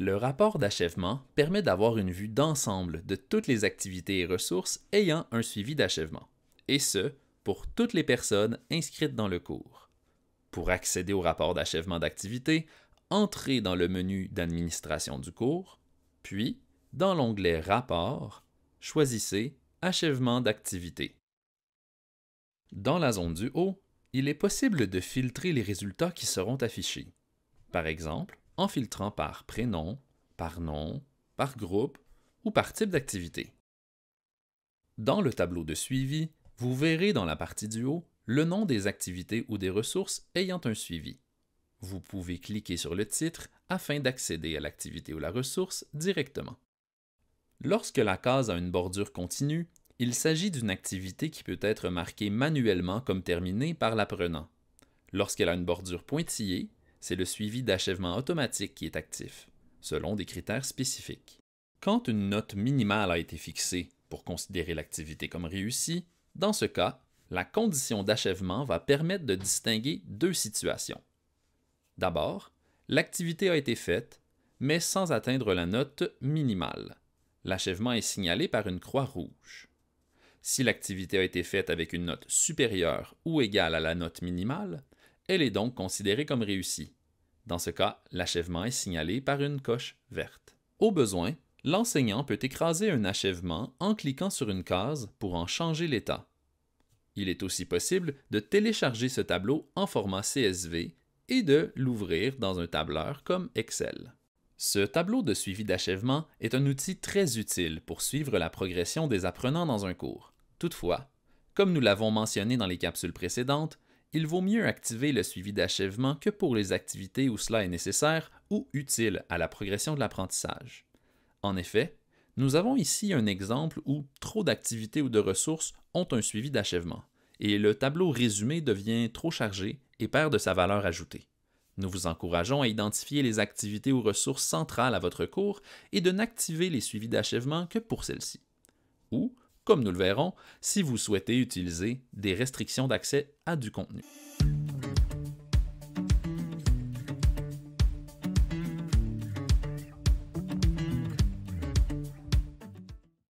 Le rapport d'achèvement permet d'avoir une vue d'ensemble de toutes les activités et ressources ayant un suivi d'achèvement, et ce, pour toutes les personnes inscrites dans le cours. Pour accéder au rapport d'achèvement d'activité, entrez dans le menu d'administration du cours, puis, dans l'onglet Rapport, choisissez Achèvement d'activité. Dans la zone du haut, il est possible de filtrer les résultats qui seront affichés. Par exemple, en filtrant par prénom, par nom, par groupe ou par type d'activité. Dans le tableau de suivi, vous verrez dans la partie du haut le nom des activités ou des ressources ayant un suivi. Vous pouvez cliquer sur le titre afin d'accéder à l'activité ou la ressource directement. Lorsque la case a une bordure continue, il s'agit d'une activité qui peut être marquée manuellement comme terminée par l'apprenant. Lorsqu'elle a une bordure pointillée, c'est le suivi d'achèvement automatique qui est actif, selon des critères spécifiques. Quand une note minimale a été fixée pour considérer l'activité comme réussie, dans ce cas, la condition d'achèvement va permettre de distinguer deux situations. D'abord, l'activité a été faite, mais sans atteindre la note minimale. L'achèvement est signalé par une croix rouge. Si l'activité a été faite avec une note supérieure ou égale à la note minimale, elle est donc considérée comme réussie. Dans ce cas, l'achèvement est signalé par une coche verte. Au besoin, l'enseignant peut écraser un achèvement en cliquant sur une case pour en changer l'état. Il est aussi possible de télécharger ce tableau en format CSV et de l'ouvrir dans un tableur comme Excel. Ce tableau de suivi d'achèvement est un outil très utile pour suivre la progression des apprenants dans un cours. Toutefois, comme nous l'avons mentionné dans les capsules précédentes, il vaut mieux activer le suivi d'achèvement que pour les activités où cela est nécessaire ou utile à la progression de l'apprentissage. En effet, nous avons ici un exemple où trop d'activités ou de ressources ont un suivi d'achèvement, et le tableau résumé devient trop chargé et perd de sa valeur ajoutée. Nous vous encourageons à identifier les activités ou ressources centrales à votre cours et de n'activer les suivis d'achèvement que pour celles-ci. Ou, comme nous le verrons, si vous souhaitez utiliser des restrictions d'accès à du contenu.